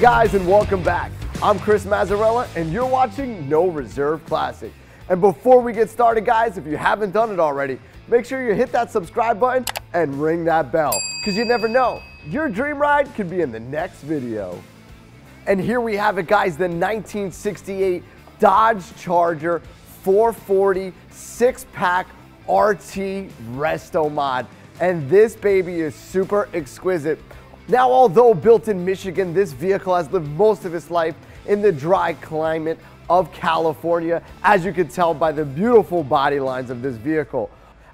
Guys, and welcome back. I'm Chris Mazzarella, and you're watching No Reserve Classic. And before we get started, guys, if you haven't done it already, make sure you hit that subscribe button and ring that bell, because you never know, your dream ride could be in the next video. And here we have it, guys, the 1968 Dodge Charger 440 six-pack RT Resto Mod. And this baby is super exquisite. Now, although built in Michigan, this vehicle has lived most of its life in the dry climate of California, as you can tell by the beautiful body lines of this vehicle.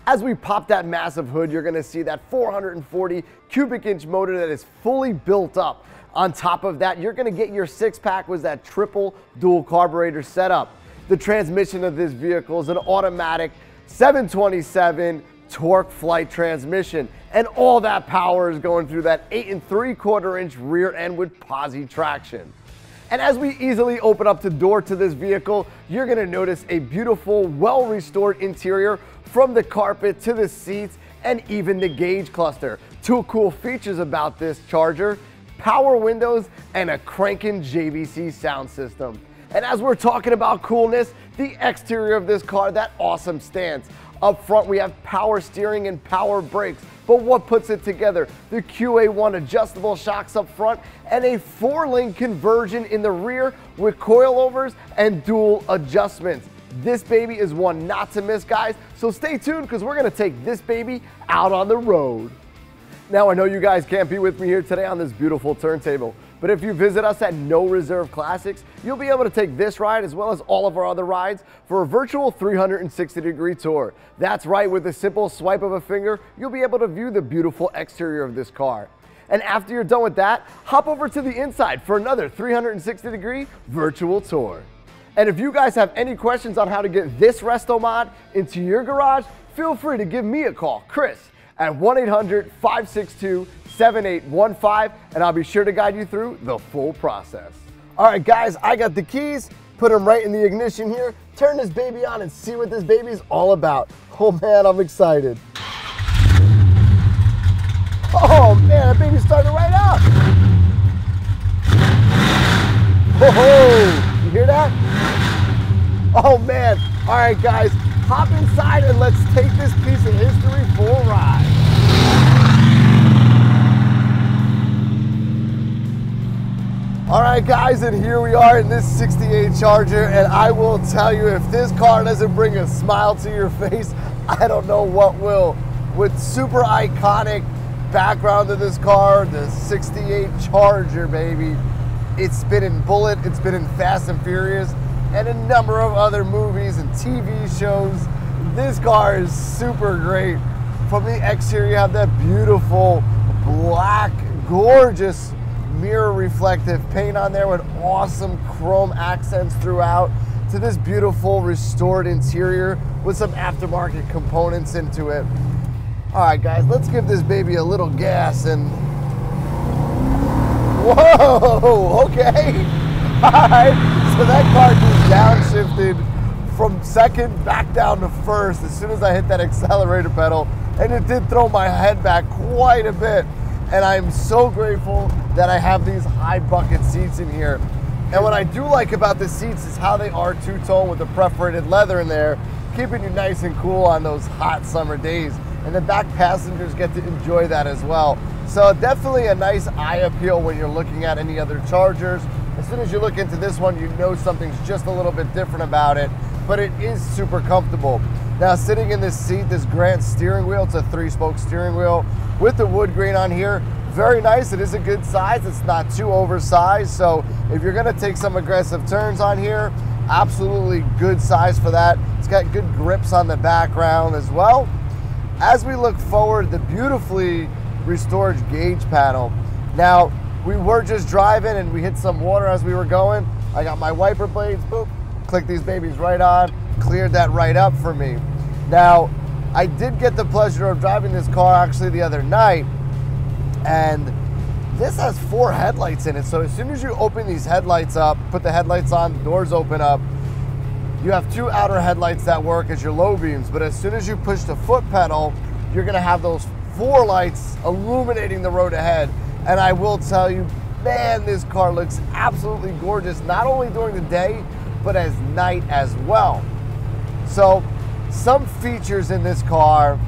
As we pop that massive hood, you're gonna see that 440 cubic inch motor that is fully built up. On top of that, you're gonna get your six pack was that triple dual carburetor setup. The transmission of this vehicle is an automatic 727 TorqueFlite transmission. And all that power is going through that eight and three quarter inch rear end with posi traction. And as we easily open up the door to this vehicle, you're gonna notice a beautiful, well-restored interior from the carpet to the seats and even the gauge cluster. Two cool features about this Charger, power windows and a cranking JVC sound system. And as we're talking about coolness, the exterior of this car, that awesome stance. Up front, we have power steering and power brakes. But what puts it together? The QA1 adjustable shocks up front and a four-link conversion in the rear with coilovers and dual adjustments. This baby is one not to miss, guys. So stay tuned because we're going to take this baby out on the road. Now, I know you guys can't be with me here today on this beautiful turntable, but if you visit us at No Reserve Classics, you'll be able to take this ride as well as all of our other rides for a virtual 360 degree tour. That's right, with a simple swipe of a finger, you'll be able to view the beautiful exterior of this car. And after you're done with that, hop over to the inside for another 360 degree virtual tour. And if you guys have any questions on how to get this resto mod into your garage, feel free to give me a call, Chris, at 1-800-562-7815, and I'll be sure to guide you through the full process. All right, guys, I got the keys, put them right in the ignition here, turn this baby on and see what this baby's all about. Oh man, I'm excited. Oh man, that baby started right up. Oh, you hear that? Oh man. All right, guys, hop inside and let's take this piece of history for a ride. All right, guys, and here we are in this 68 Charger, and I will tell you, if this car doesn't bring a smile to your face, I don't know what will. With super iconic background of this car, the 68 Charger, baby. It's been in Bullitt, it's been in Fast and Furious, and a number of other movies and TV shows. This car is super great. From the exterior, you have that beautiful black, gorgeous mirror reflective paint on there with awesome chrome accents throughout to this beautiful restored interior with some aftermarket components into it. All right, guys, let's give this baby a little gas and whoa, okay. All right, so that car just downshifted from second back down to first as soon as I hit that accelerator pedal, and it did throw my head back quite a bit. And I'm so grateful that I have these high bucket seats in here. And what I do like about the seats is how they are two-tone with the perforated leather in there, keeping you nice and cool on those hot summer days. And the back passengers get to enjoy that as well. So definitely a nice eye appeal when you're looking at any other Chargers. As soon as you look into this one, you know something's just a little bit different about it, but it is super comfortable. Now sitting in this seat, this Grant steering wheel, it's a three spoke steering wheel with the wood grain on here. Very nice, it is a good size. It's not too oversized. So if you're gonna take some aggressive turns on here, absolutely good size for that. It's got good grips on the background as well. As we look forward, the beautifully restored gauge panel. Now, we were just driving and we hit some water as we were going. I got my wiper blades, boop, click these babies right on, cleared that right up for me. Now, I did get the pleasure of driving this car actually the other night, and this has four headlights in it. So as soon as you open these headlights up, put the headlights on, the doors open up, you have two outer headlights that work as your low beams. But as soon as you push the foot pedal, you're gonna have those four lights illuminating the road ahead. And I will tell you, man, this car looks absolutely gorgeous, not only during the day, but as night as well. So, some features in this car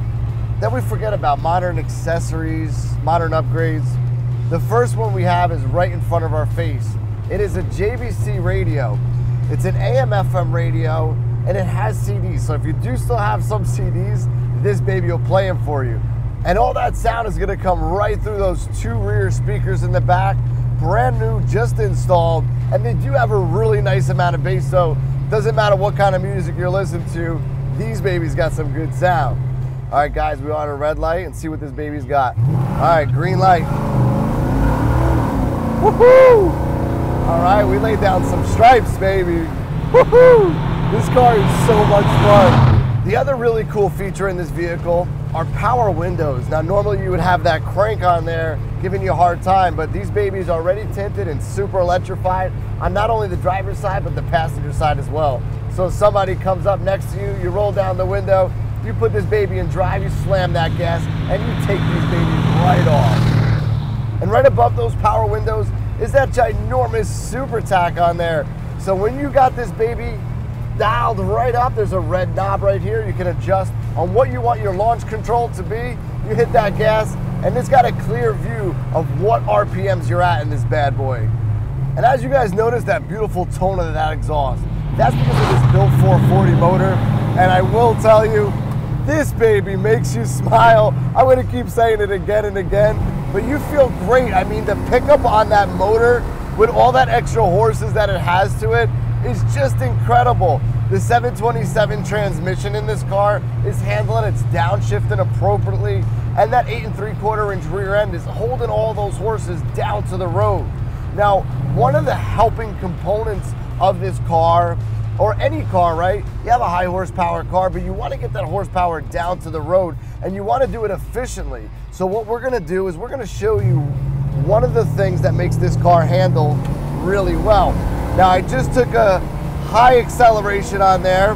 that we forget about modern accessories, modern upgrades. The first one we have is right in front of our face. It is a JVC radio. It's an AM FM radio and it has CDs. So if you do still have some CDs, this baby will play them for you. And all that sound is gonna come right through those two rear speakers in the back, brand new, just installed. And they do have a really nice amount of bass, so doesn't matter what kind of music you're listening to, these babies got some good sound. All right, guys, we're on a red light and see what this baby's got. All right, green light. Woohoo! All right, we laid down some stripes, baby. Woohoo! This car is so much fun. The other really cool feature in this vehicle are power windows. Now, normally you would have that crank on there giving you a hard time, but these babies are already tinted and super electrified on not only the driver's side, but the passenger side as well. So somebody comes up next to you, you roll down the window, you put this baby in drive, you slam that gas, and you take these babies right off. And right above those power windows is that ginormous Super Tach on there. So when you got this baby dialed right up, there's a red knob right here. You can adjust on what you want your launch control to be. You hit that gas, and it's got a clear view of what RPMs you're at in this bad boy. And as you guys notice, that beautiful tone of that exhaust, that's because of this Built 440 motor. And I will tell you, this baby makes you smile. I'm gonna keep saying it again and again, but you feel great. I mean, the pickup on that motor with all that extra horses that it has to it is just incredible. The 727 transmission in this car is handling its downshifting appropriately, and that eight and three quarter inch rear end is holding all those horses down to the road. Now, one of the helping components of this car or any car, right? You have a high horsepower car, but you want to get that horsepower down to the road and you want to do it efficiently. So what we're going to do is we're going to show you one of the things that makes this car handle really well. Now I just took a high acceleration on there.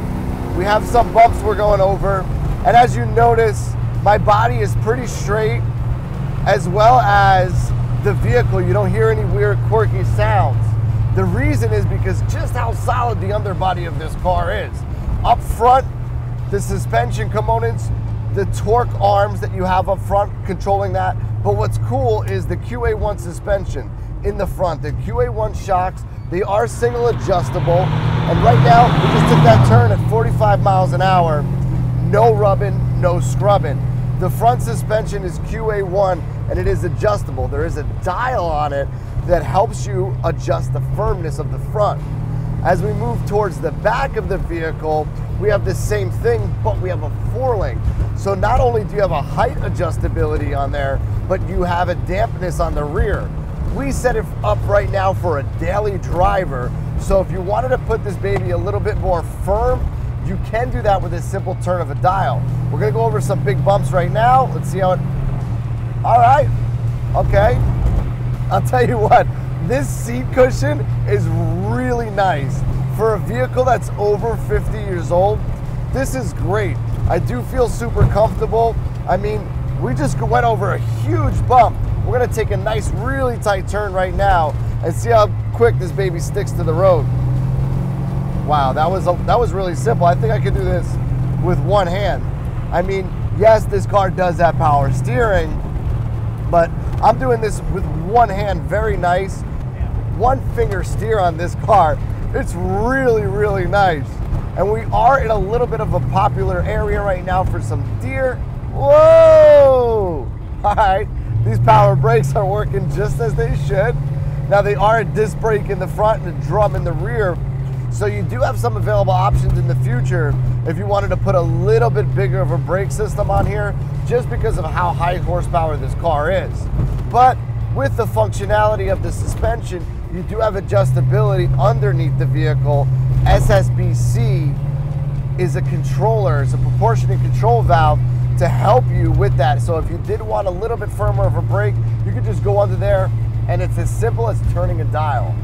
We have some bumps we're going over. And as you notice, my body is pretty straight as well as the vehicle. You don't hear any weird quirky sounds. The reason is because just how solid the underbody of this car is. Up front, the suspension components, the torque arms that you have up front controlling that. But what's cool is the QA1 suspension in the front. The QA1 shocks, they are single adjustable. And right now, we just took that turn at 45 miles an hour. No rubbing, no scrubbing. The front suspension is QA1 and it is adjustable. There is a dial on it that helps you adjust the firmness of the front. As we move towards the back of the vehicle, we have the same thing, but we have a four link. So not only do you have a height adjustability on there, but you have a dampness on the rear. We set it up right now for a daily driver. So if you wanted to put this baby a little bit more firm, you can do that with a simple turn of a dial. We're gonna go over some big bumps right now. Let's see how it, all right, okay. I'll tell you what, this seat cushion is really nice. For a vehicle that's over 50 years old, this is great. I do feel super comfortable. I mean, we just went over a huge bump. We're gonna take a nice, really tight turn right now and see how quick this baby sticks to the road. Wow, that was, a, that was really simple. I think I could do this with one hand. I mean, yes, this car does have power steering, but I'm doing this with one hand, very nice. One finger steer on this car. It's really, really nice. And we are in a little bit of a popular area right now for some deer. Whoa! All right, these power brakes are working just as they should. Now they are a disc brake in the front and a drum in the rear. So you do have some available options in the future if you wanted to put a little bit bigger of a brake system on here just because of how high horsepower this car is. But with the functionality of the suspension, you do have adjustability underneath the vehicle. SSBC is a controller, it's a proportionate control valve to help you with that. So if you did want a little bit firmer of a brake, you could just go under there and it's as simple as turning a dial.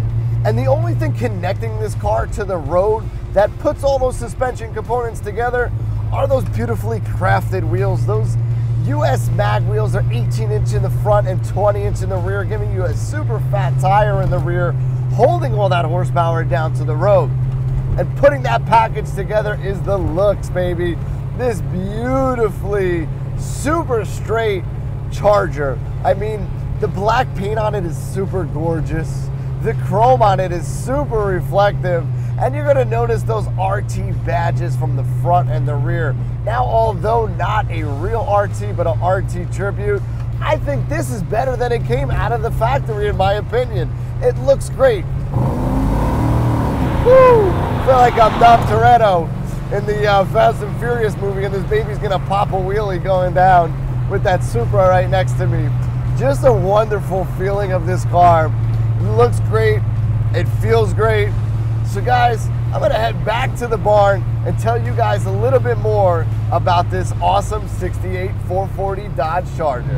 And the only thing connecting this car to the road that puts all those suspension components together are those beautifully crafted wheels, those US mag wheels are 18 inch in the front and 20 inch in the rear, giving you a super fat tire in the rear, holding all that horsepower down to the road. And putting that package together is the looks, baby. This beautifully super straight Charger. I mean, the black paint on it is super gorgeous. The chrome on it is super reflective. And you're gonna notice those RT badges from the front and the rear. Now, although not a real RT, but an RT tribute, I think this is better than it came out of the factory, in my opinion. It looks great. Woo! feel like I'm Dom Toretto in the uh, Fast and Furious movie, and this baby's gonna pop a wheelie going down with that Supra right next to me. Just a wonderful feeling of this car. It looks great. It feels great. So guys, I'm gonna head back to the barn and tell you guys a little bit more about this awesome 68 440 Dodge Charger.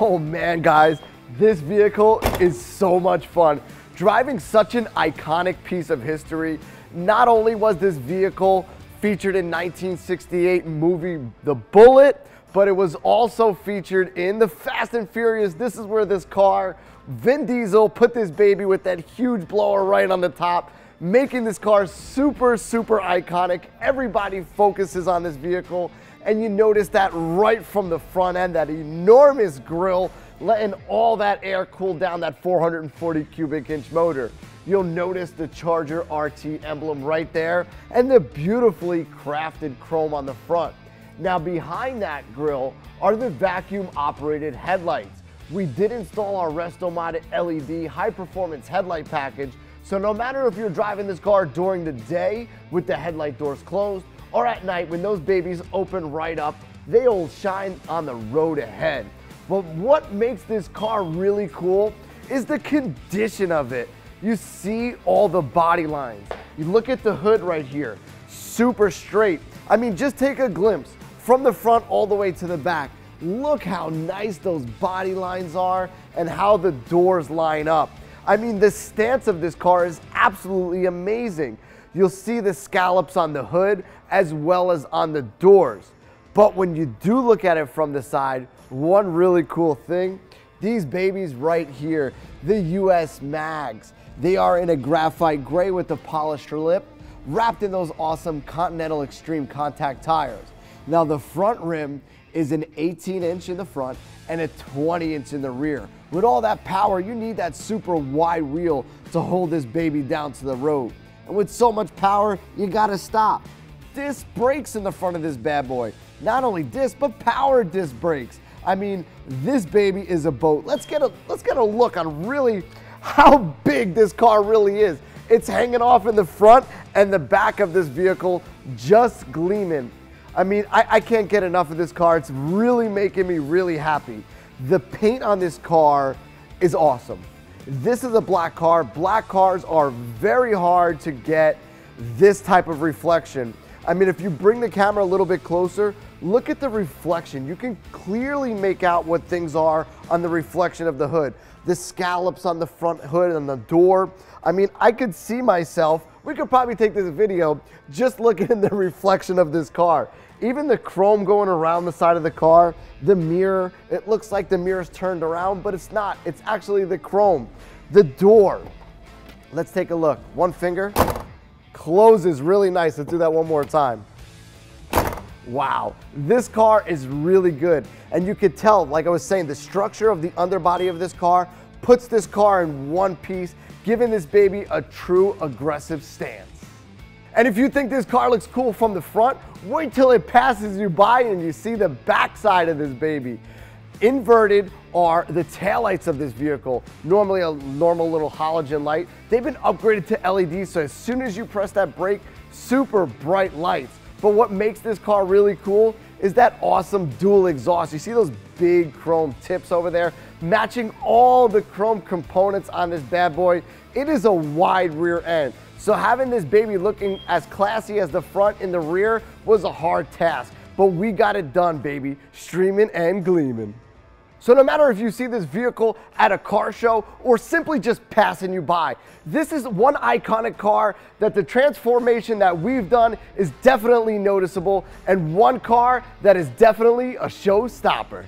Oh man, guys, this vehicle is so much fun. Driving such an iconic piece of history, not only was this vehicle featured in 1968 movie The Bullitt, but it was also featured in the Fast and Furious. This is where this car, Vin Diesel, put this baby with that huge blower right on the top, making this car super, super iconic. Everybody focuses on this vehicle, and you notice that right from the front end, that enormous grill, letting all that air cool down that 440 cubic inch motor. You'll notice the Charger RT emblem right there and the beautifully crafted chrome on the front. Now behind that grill are the vacuum operated headlights. We did install our Restomodded LED high performance headlight package so no matter if you're driving this car during the day with the headlight doors closed or at night when those babies open right up, they'll shine on the road ahead. But what makes this car really cool is the condition of it. You see all the body lines. You look at the hood right here, super straight. I mean, just take a glimpse from the front all the way to the back. Look how nice those body lines are and how the doors line up. I mean, the stance of this car is absolutely amazing. You'll see the scallops on the hood as well as on the doors. But when you do look at it from the side, one really cool thing, these babies right here, the US mags, they are in a graphite gray with the polished lip, wrapped in those awesome Continental Extreme contact tires. Now the front rim is an 18 inch in the front and a 20 inch in the rear. With all that power, you need that super wide wheel to hold this baby down to the road. And with so much power, you gotta stop. Disc brakes in the front of this bad boy. Not only disc, but power disc brakes. I mean, this baby is a boat. Let's get a let's get a look on really how big this car really is. It's hanging off in the front and the back of this vehicle just gleaming. I mean, I, I, can't get enough of this car. It's really making me really happy. The paint on this car is awesome. This is a black car. Black cars are very hard to get this type of reflection. I mean, if you bring the camera a little bit closer, look at the reflection. You can clearly make out what things are on the reflection of the hood the scallops on the front hood and the door. I mean, I could see myself, we could probably take this video just looking in the reflection of this car. Even the chrome going around the side of the car, the mirror, it looks like the mirror's turned around, but it's not. It's actually the chrome. The door, let's take a look. One finger, closes really nice. Let's do that one more time. Wow, this car is really good. And you could tell, like I was saying, the structure of the underbody of this car puts this car in one piece, giving this baby a true aggressive stance. And if you think this car looks cool from the front, wait till it passes you by and you see the backside of this baby. Inverted are the taillights of this vehicle. Normally a normal little halogen light. They've been upgraded to LED, so as soon as you press that brake, super bright lights. But what makes this car really cool is that awesome dual exhaust. You see those big chrome tips over there, matching all the chrome components on this bad boy. It is a wide rear end. So having this baby looking as classy as the front and the rear was a hard task, but we got it done, baby, streaming and gleaming. So no matter if you see this vehicle at a car show or simply just passing you by, this is one iconic car that the transformation that we've done is definitely noticeable and one car that is definitely a showstopper.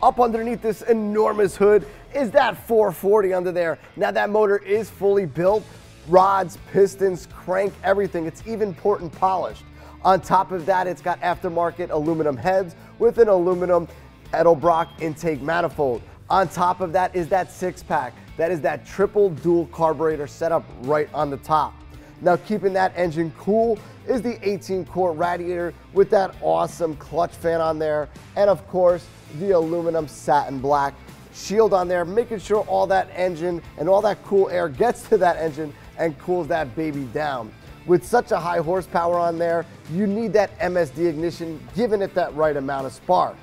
Up underneath this enormous hood is that 440 under there. Now that motor is fully built, rods, pistons, crank, everything. It's even port and polished. On top of that, it's got aftermarket aluminum heads with an aluminum Edelbrock intake manifold. On top of that is that six pack. That is that triple dual carburetor setup right on the top. Now keeping that engine cool is the 18 quart radiator with that awesome clutch fan on there. And of course, the aluminum satin black shield on there, making sure all that engine and all that cool air gets to that engine and cools that baby down. With such a high horsepower on there, you need that MSD ignition, giving it that right amount of spark.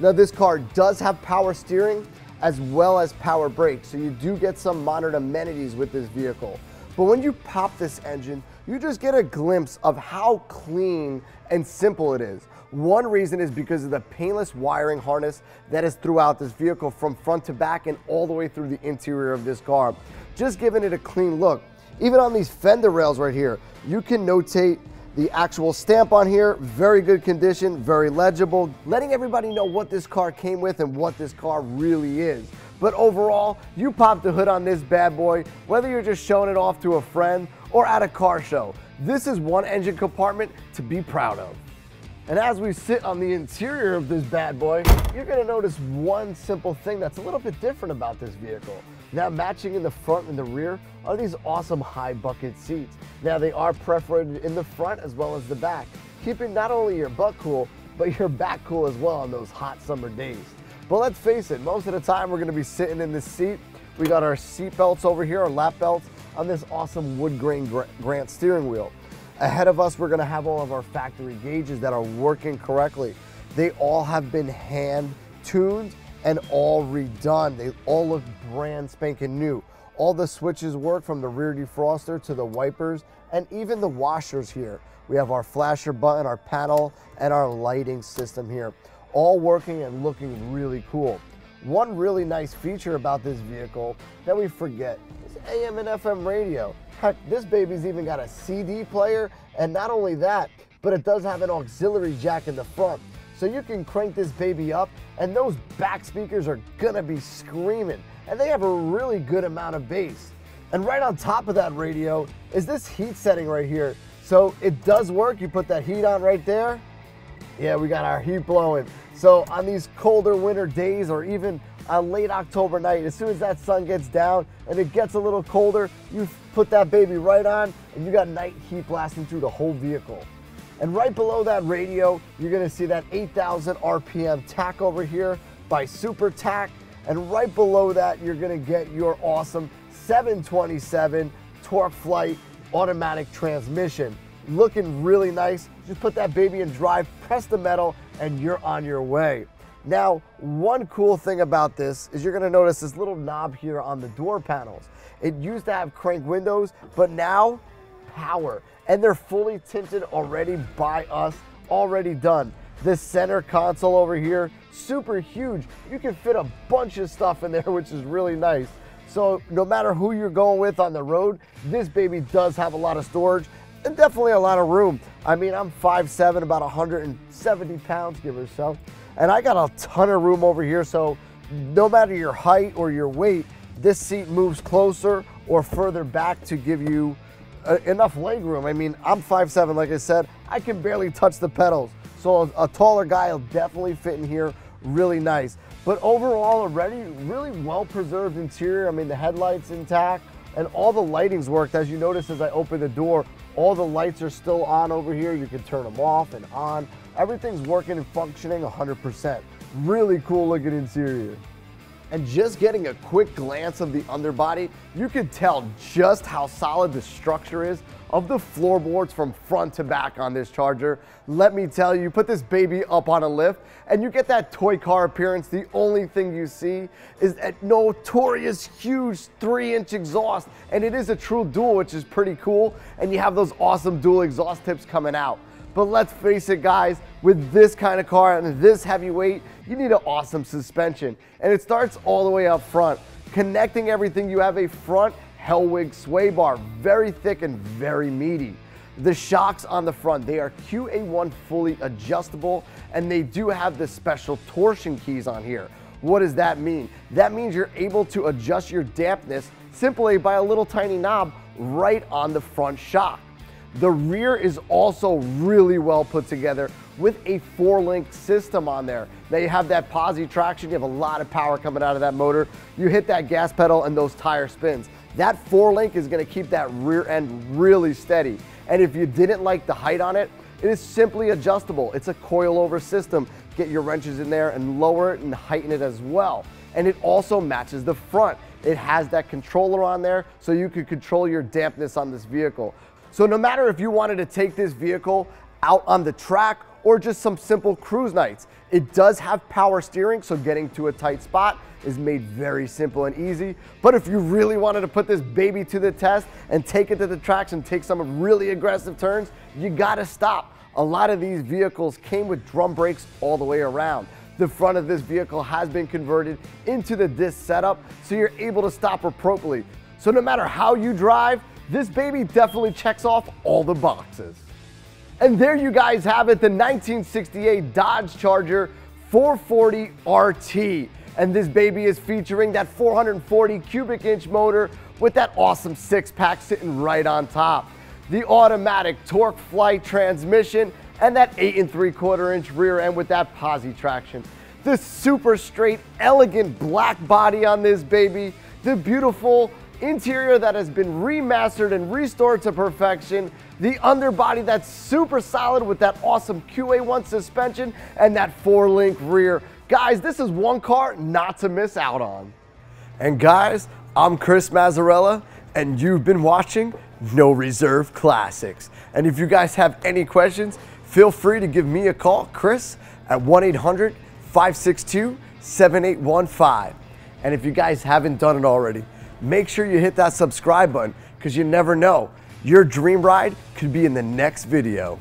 Now this car does have power steering as well as power brakes, so you do get some modern amenities with this vehicle. But when you pop this engine, you just get a glimpse of how clean and simple it is. One reason is because of the painless wiring harness that is throughout this vehicle from front to back and all the way through the interior of this car, just giving it a clean look. Even on these fender rails right here, you can notate the actual stamp on here, very good condition, very legible, letting everybody know what this car came with and what this car really is. But overall, you pop the hood on this bad boy, whether you're just showing it off to a friend or at a car show. This is one engine compartment to be proud of. And as we sit on the interior of this bad boy, you're gonna notice one simple thing that's a little bit different about this vehicle. Now matching in the front and the rear are these awesome high bucket seats. Now they are perforated in the front as well as the back, keeping not only your butt cool, but your back cool as well on those hot summer days. But let's face it, most of the time we're gonna be sitting in this seat. We got our seat belts over here, our lap belts, on this awesome wood grain Grant steering wheel. Ahead of us, we're gonna have all of our factory gauges that are working correctly. They all have been hand tuned and all redone. They all look brand spanking new. All the switches work from the rear defroster to the wipers and even the washers here. We have our flasher button, our panel, and our lighting system here. All working and looking really cool. One really nice feature about this vehicle that we forget is AM and FM radio. Heck, this baby's even got a CD player, and not only that, but it does have an auxiliary jack in the front. So you can crank this baby up and those back speakers are gonna be screaming and they have a really good amount of bass. And right on top of that radio is this heat setting right here. So it does work, you put that heat on right there. Yeah, we got our heat blowing. So on these colder winter days or even a late October night, as soon as that sun gets down and it gets a little colder, you put that baby right on and you got night heat blasting through the whole vehicle. And right below that radio, you're gonna see that 8,000 RPM tach over here by Super Tach. And right below that, you're gonna get your awesome 727 TorqueFlite automatic transmission. Looking really nice. Just put that baby in drive, press the metal, and you're on your way. Now, one cool thing about this is you're gonna notice this little knob here on the door panels. It used to have crank windows, but now power and they're fully tinted already by us, already done. This center console over here, super huge. You can fit a bunch of stuff in there, which is really nice. So no matter who you're going with on the road, this baby does have a lot of storage and definitely a lot of room. I mean, I'm 5'7", about 170 pounds, give or so. And I got a ton of room over here, so no matter your height or your weight, this seat moves closer or further back to give you uh, enough leg room. I mean, I'm 5'7", like I said. I can barely touch the pedals. So a, a taller guy will definitely fit in here really nice. But overall, already really well-preserved interior. I mean, the headlights intact and all the lighting's worked. As you notice as I open the door, all the lights are still on over here. You can turn them off and on. Everything's working and functioning 100%. Really cool looking interior. And just getting a quick glance of the underbody, you can tell just how solid the structure is of the floorboards from front to back on this Charger. Let me tell you, put this baby up on a lift and you get that toy car appearance. The only thing you see is that notorious huge three inch exhaust and it is a true dual, which is pretty cool. And you have those awesome dual exhaust tips coming out. But let's face it guys, with this kind of car and this heavyweight, you need an awesome suspension. And it starts all the way up front. Connecting everything, you have a front Hellwig sway bar, very thick and very meaty. The shocks on the front, they are QA1 fully adjustable and they do have the special torsion keys on here. What does that mean? That means you're able to adjust your dampness simply by a little tiny knob right on the front shock. The rear is also really well put together with a four link system on there. Now you have that posi traction, you have a lot of power coming out of that motor. You hit that gas pedal and those tire spins. That four link is gonna keep that rear end really steady. And if you didn't like the height on it, it is simply adjustable. It's a coilover system. Get your wrenches in there and lower it and heighten it as well. And it also matches the front. It has that controller on there so you can control your dampness on this vehicle. So no matter if you wanted to take this vehicle out on the track or just some simple cruise nights. It does have power steering, so getting to a tight spot is made very simple and easy. But if you really wanted to put this baby to the test and take it to the tracks and take some really aggressive turns, you gotta stop. A lot of these vehicles came with drum brakes all the way around. The front of this vehicle has been converted into the disc setup, so you're able to stop appropriately. So no matter how you drive, this baby definitely checks off all the boxes. And there you guys have it, the 1968 Dodge Charger 440 RT. And this baby is featuring that 440 cubic inch motor with that awesome six pack sitting right on top. The automatic TorqueFlite transmission and that eight and three quarter inch rear end with that posi traction. The super straight, elegant black body on this baby. The beautiful interior that has been remastered and restored to perfection, the underbody that's super solid with that awesome QA1 suspension and that four link rear. Guys, this is one car not to miss out on. And guys, I'm Chris Mazzarella and you've been watching No Reserve Classics. And if you guys have any questions, feel free to give me a call, Chris, at 1-800-562-7815. And if you guys haven't done it already, make sure you hit that subscribe button because you never know. Your dream ride could be in the next video.